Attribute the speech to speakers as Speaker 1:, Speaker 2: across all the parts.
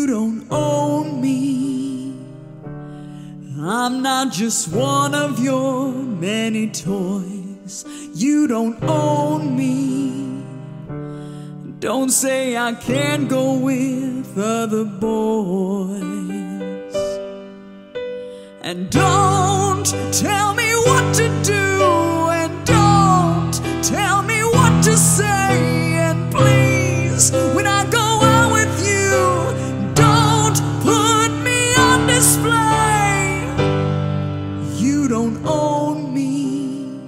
Speaker 1: You don't own me. I'm not just one of your many toys. You don't own me. Don't say I can't go with other boys. And don't tell me what to do. Own me.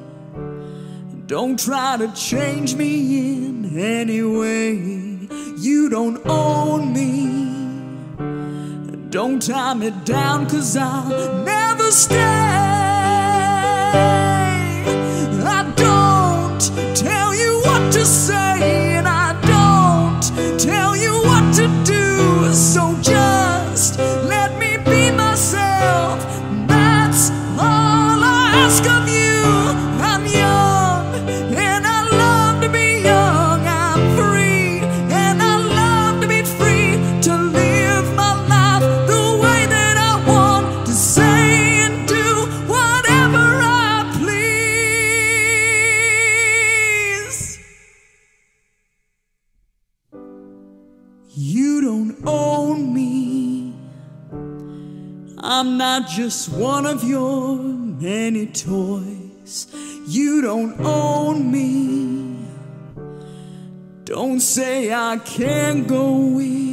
Speaker 1: Don't try to change me in any way. You don't own me. Don't tie me down, cause I'll never stay. You don't own me. I'm not just one of your many toys. You don't own me. Don't say I can't go with